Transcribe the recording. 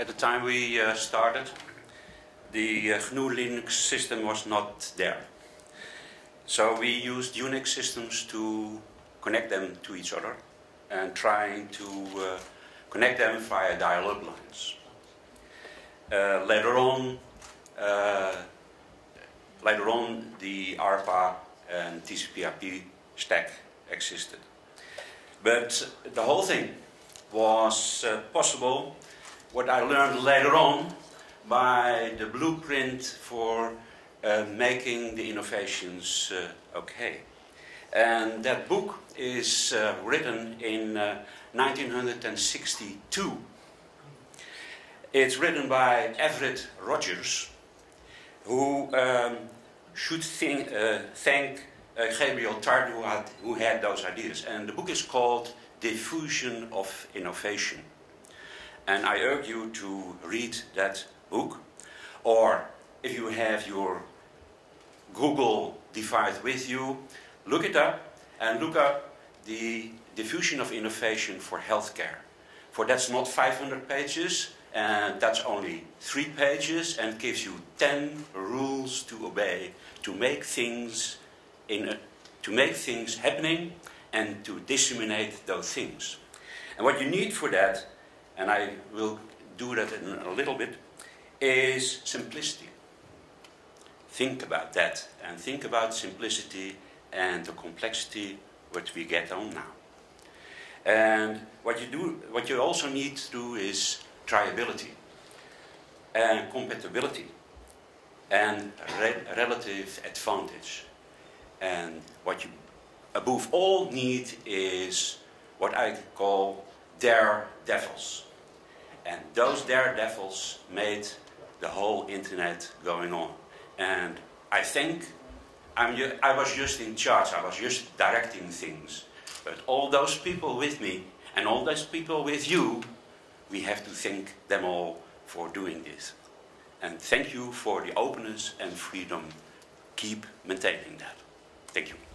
at the time we uh, started, the uh, GNU Linux system was not there. So we used Unix systems to connect them to each other and trying to uh, connect them via dial-up lines. Uh, later on, uh, later on, the ARPA and TCP/IP stack existed. But the whole thing was uh, possible, what I learned later on, by the blueprint for uh, making the innovations uh, okay. And that book is uh, written in 1962. Uh, it's written by Everett Rogers, who um, should think, uh, thank uh, Gabriel Tarde, who had, who had those ideas. And the book is called Diffusion of Innovation. And I urge you to read that book. Or if you have your Google device with you, look it up and look up the diffusion of innovation for healthcare. For that's not 500 pages, and that's only three pages, and gives you 10 rules to obey to make things in a, to make things happening and to disseminate those things. And what you need for that, and I will do that in a little bit, is simplicity. Think about that and think about simplicity and the complexity what we get on now. And what you do, what you also need to do is triability and compatibility and re relative advantage. And what you above all need is what I call daredevils. And those daredevils made the whole internet going on. And I think I'm I was just in charge, I was just directing things. But all those people with me and all those people with you, we have to thank them all for doing this. And thank you for the openness and freedom. Keep maintaining that. Thank you.